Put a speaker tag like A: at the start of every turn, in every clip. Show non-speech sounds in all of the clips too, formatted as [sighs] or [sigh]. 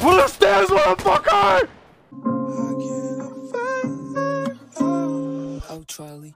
A: What the stairs, motherfucker!
B: Oh, Charlie.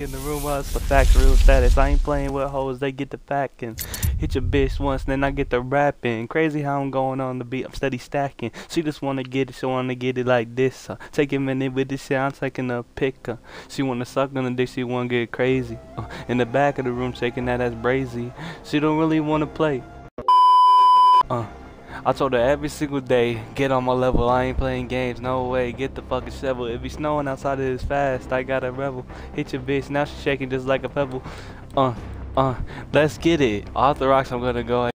A: In the room was the fact real status. I ain't playing with hoes, they get the fackin'. Hit your bitch once, then I get the rapping. Crazy how I'm going on the beat, I'm steady stacking. She just wanna get it, she wanna get it like this. Uh. Take a minute with this shit, I'm taking a pick. Uh. She wanna suck on the dick, she wanna get crazy. Uh. In the back of the room, shaking that ass brazy. She don't really wanna play. Uh. I told her every single day, get on my level, I ain't playing games, no way, get the fucking shovel. If it's snowing outside it is fast, I got a rebel. Hit your bitch, now she's shaking just like a pebble. Uh, uh, let's get it. Off the rocks, I'm gonna go.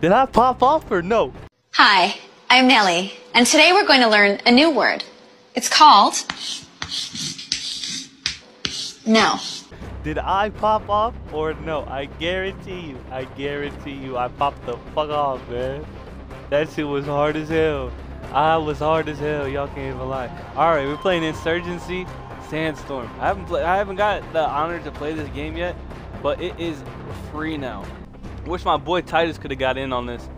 A: Did I pop off or no?
C: Hi, I'm Nellie, and today we're going to learn a new word. It's called no.
A: Did I pop off or no? I guarantee you, I guarantee you, I popped the fuck off, man. That shit was hard as hell. I was hard as hell. Y'all can't even lie. All right, we're playing Insurgency Sandstorm. I haven't play, I haven't got the honor to play this game yet, but it is free now. Wish my boy Titus could have got in on this.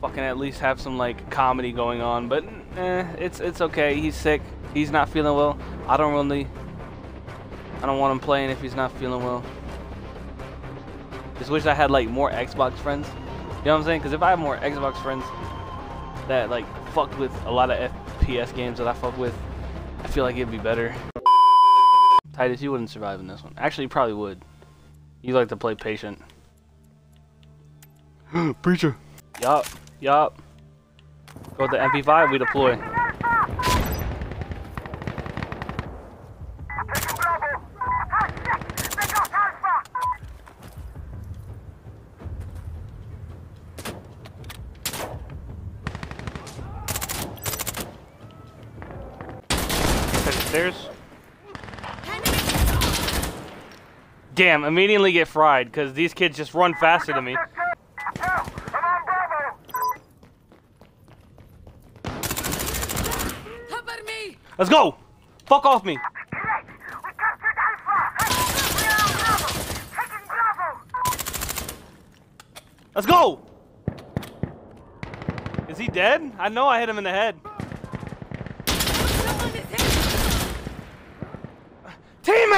A: Fucking at least have some like comedy going on, but eh, it's it's okay. He's sick. He's not feeling well. I don't really I don't want him playing if he's not feeling well. Just wish I had like more Xbox friends. You know what I'm saying? Because if I have more Xbox friends that like fucked with a lot of FPS games that I fuck with, I feel like it'd be better. Titus, you wouldn't survive in this one. Actually, you probably would. You like to play patient. [gasps] Preacher. Yup. Yup. Go with the MP5, we deploy. Damn, immediately get fried because these kids just run faster than me. Let's go! Fuck off me! Let's go! Is he dead? I know I hit him in the head.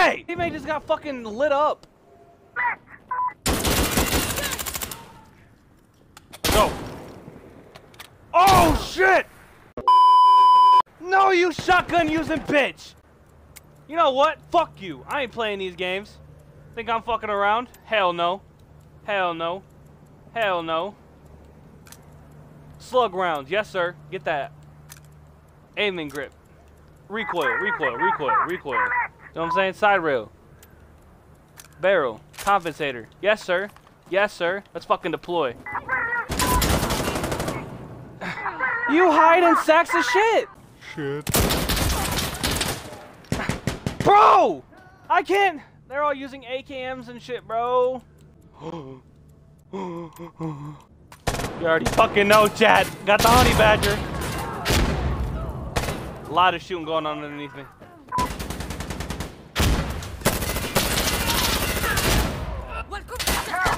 A: Teammate! Teammate just got fucking lit up. Go. Oh shit! No, you shotgun using bitch! You know what? Fuck you. I ain't playing these games. Think I'm fucking around? Hell no. Hell no. Hell no. Slug rounds. Yes, sir. Get that. Aiming grip. Recoil, recoil, recoil, recoil. You know what I'm saying? Side rail. Barrel. Compensator. Yes, sir. Yes, sir. Let's fucking deploy. [sighs] You hide in sacks of shit! Shit. Bro! I can't! They're all using AKMs and shit, bro. you already fucking know, chat. Got the honey badger. A lot of shooting going on underneath me.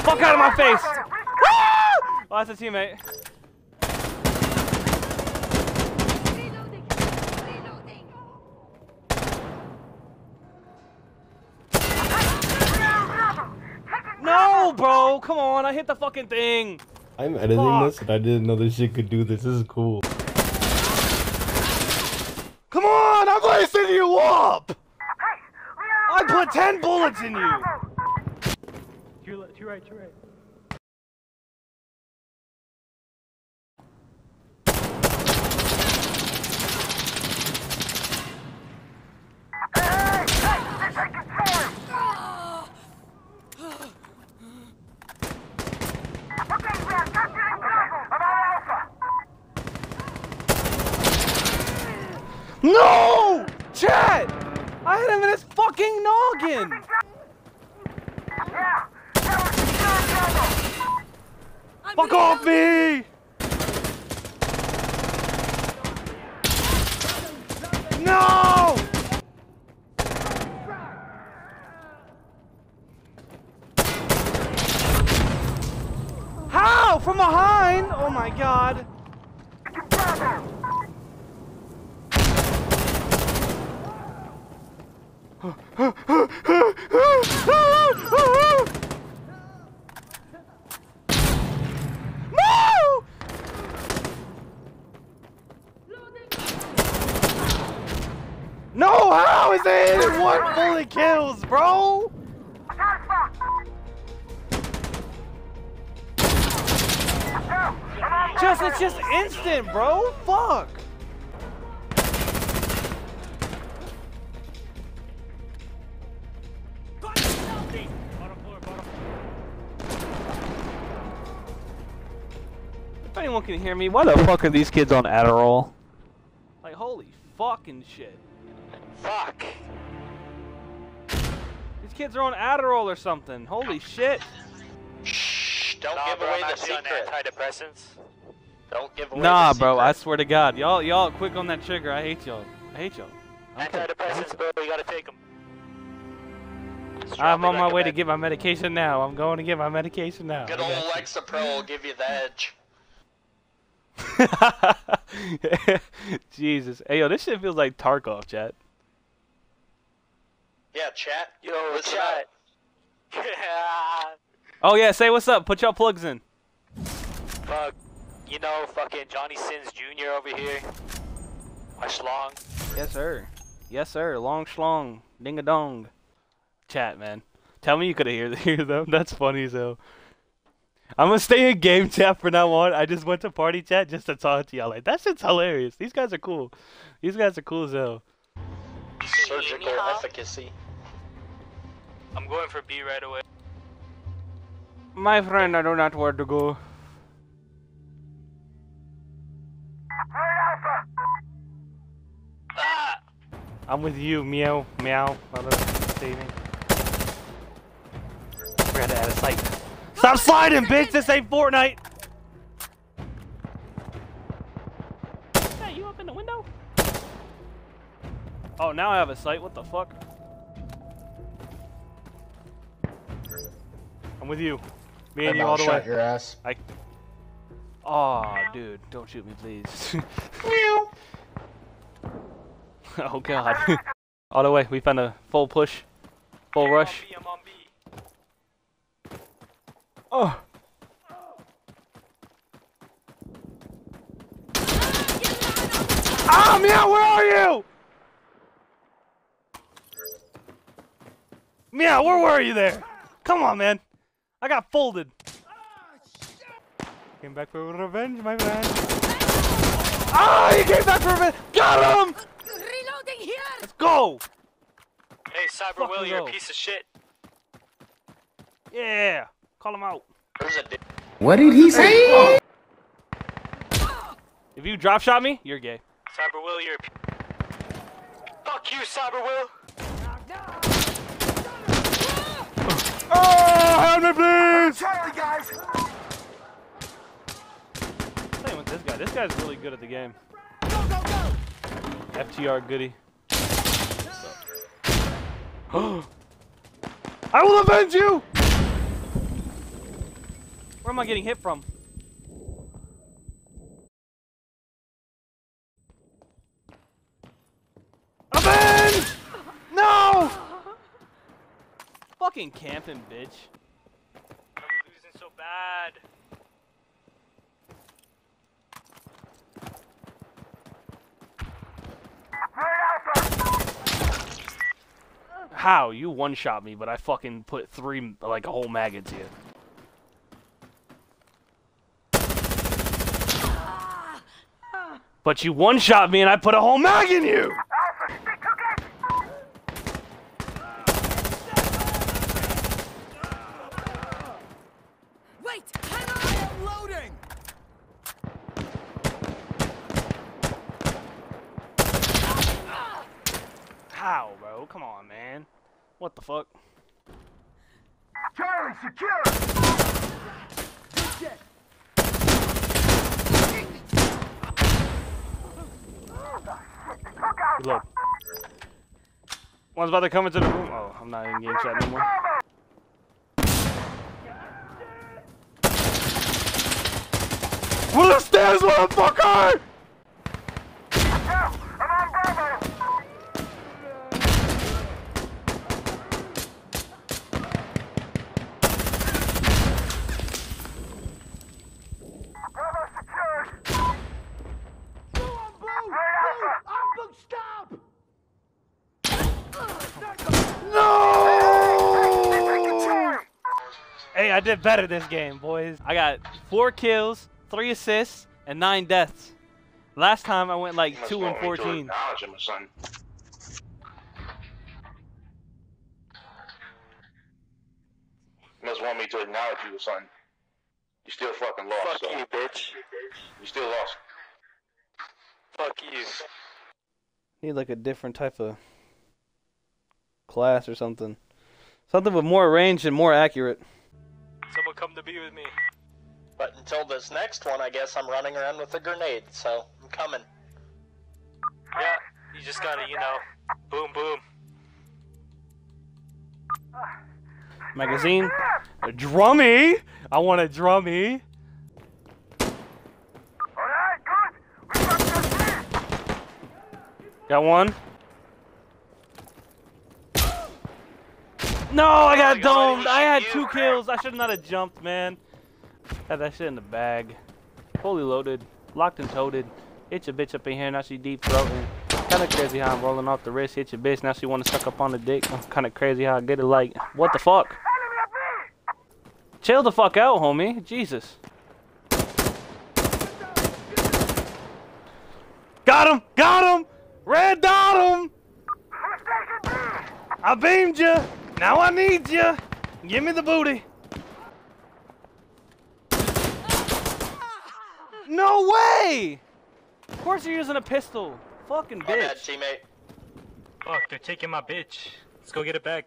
A: Fuck out of my face! oh, that's a teammate. No, bro! Come on, I hit the fucking thing!
D: I'm editing
A: Fuck.
D: this and I didn't know this shit could do this. This is cool.
A: Come on, I'm lacing you up! I put 10 bullets in you!
E: To your, right, you're right.
A: No! Chad! I hit him in his fucking noggin! I'm Fuck off me! No! How? From behind? Oh my god. [laughs] one bullet kills, bro? Just it's just instant, bro. Fuck. If anyone can hear me, why the fuck are these kids on Adderall? Like holy fucking shit.
B: Fuck.
A: These kids are on Adderall or something. Holy shit.
B: Shh, don't
F: Nah,
B: give
F: bro,
B: away
F: I'm
B: the secret.
F: antidepressants.
B: Don't give away
A: Nah,
B: the
A: bro, I swear to God, y'all, y'all quick on that trigger. I hate y'all. I hate y'all.
F: Antidepressants, bro. You gotta take them.
A: I'm on my way to get my medication now. I'm going to get my medication now.
B: Good
A: I
B: old. Lexapro will give you the edge. [laughs]
A: Jesus. Hey, yo, this shit feels like Tarkov, chat.
B: Yeah, chat.
F: Yo,
B: Listen
F: chat.
B: up. [laughs]
A: Oh, yeah, say what's up. Put y'all plugs in.
F: Fuck. You know, fucking Johnny Sins Jr. over here. My schlong.
A: Yes, sir. Yes, sir. Long schlong. Ding a dong. Chat, man. Tell me you could hear, [laughs] hear them. That's funny as hell. I'm gonna stay in game chat from now on. I just went to party chat just to talk to y'all. Like, that shit's hilarious. These guys are cool. These guys are cool as hell.
B: Surgical efficacy.
F: I'm going for B right away.
A: My friend, I do not where to go.
F: Ah!
A: I'm with you, meow, meow, mother saving. We're at out of sight. Stop sliding, bitch! This ain't Fortnite! Hey, you up in the window? Oh, now I have a sight. What the fuck? I'm with you. Me and you all the way.
D: your ass.
A: I. Oh, dude, don't shoot me, please. [laughs] oh God. [laughs] all the way. We found a full push, full rush.
F: I'm on B.
A: Oh. Ah, meow, where are you? Meow, where were you there? Come on, man. I got folded. Came back for revenge, my man. Ah, he came back for revenge. Got him.
C: Reloading here!
A: Let's go.
F: Hey, Cyber
A: Fucking
F: Will, you're
A: go.
F: a piece of shit.
A: Yeah. Call him out.
B: There's a di-
D: What did he say?
A: If you drop shot me, you're gay.
F: Cyber Will, you're a p- Fuck you, Cyber Will!
A: Oh, help me, please! Playing with this guy. This guy's really good at the game. FTR goody. [gasps] I will avenge you! Where am I getting hit from? Avenge! No! Fucking camping, bitch.
F: Are we losing so bad?
A: How? You one shot me, but I fucking put three, like a whole mag into you. But you one shot me and I put a whole mag in you!
C: Wait! Hang on! I am loading!
A: How, bro? Come on, man. What the fuck?
E: Charlie, secure!
A: Reload. One's about to come into the room. Oh, I'm not in game chat anymore. Will the stairs, motherfucker! I did better this game, boys. I got four kills, three assists, and nine deaths. Last time I went like two and
E: want me to
A: fourteen.
E: Acknowledge him, son. Must want me to acknowledge you, son. You still fucking lost.
F: Fuck
E: son.
F: you, bitch.
E: You still lost.
F: Fuck you.
A: Need like a different type of class or something. Something with more range and more accurate.
F: Someone come to be with me.
B: But until this next one, I guess I'm running around with a grenade, so I'm coming.
F: Yeah, you just gotta, you know, boom, boom.
A: Magazine. A drummy. I want a drummy. Got one. No, I got domed. I had two kills. I should not have jumped, man. Had that shit in the bag. Fully loaded, locked and toted. Hit your bitch up in here, now she deep throating. Kinda crazy how I'm rolling off the wrist. Hit your bitch, now she wanna suck up on the dick. Kinda crazy how I get it like, what the fuck? Chill the fuck out, homie. Jesus. Got him! Got him! Red dot him! I beamed you. Now I need you. Give me the booty. No way! Of course you're using a pistol. Fucking
B: My bad,
A: bitch.
B: teammate.
F: Fuck, they're taking my bitch. Let's go get it back.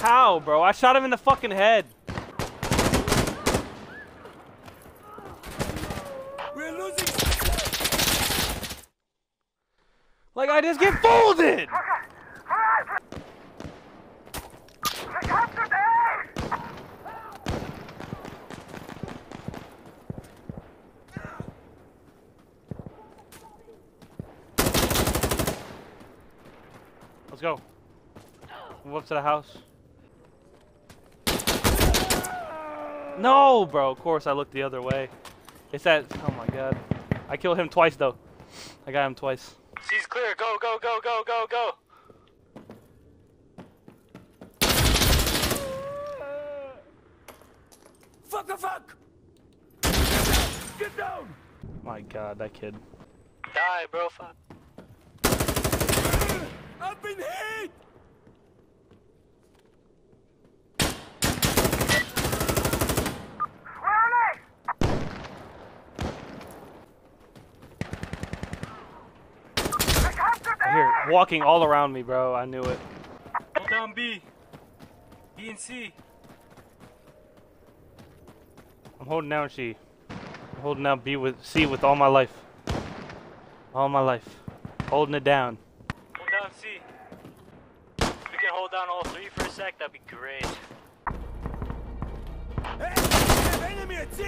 A: How, bro? I shot him in the fucking head. We're losing. Like I just get folded. Let's go. Move up to the house. No, bro. Of course I looked the other way. It's that. Oh my god. I killed him twice though. I got him twice.
F: She's clear. Go, go, go, go, go, go. Fuck the fuck! Get down! Get down!
A: My god, that kid.
F: Die, bro. Fuck.
A: I hear it walking all around me, bro. I knew it.
F: Hold down B. B and C.
A: I'm holding down C. I'm holding down B with C with all my life. All my life. Holding it down.
F: Hold down C. If we can hold down all three for a sec, that'd be great. Hey,
G: enemy at C!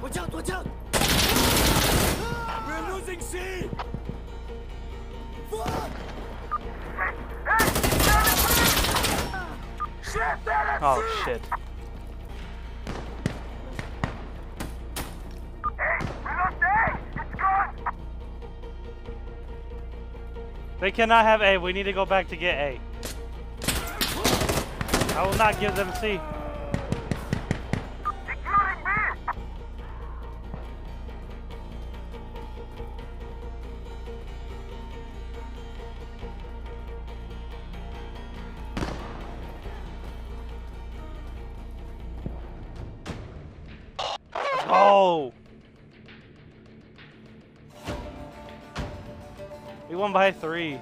G: Watch out, watch out! We're losing C! Fuck!
A: Oh shit. They cannot have A. We need to go back to get A. I will not give them C. We won by three.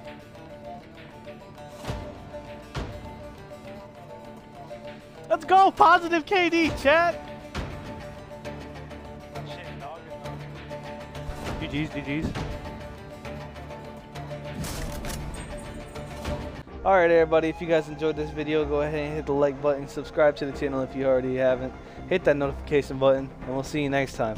A: Let's go, positive KD, chat. GG's, GG's. Alright everybody, if you guys enjoyed this video, go ahead and hit the like button, subscribe to the channel if you already haven't, hit that notification button, and we'll see you next time.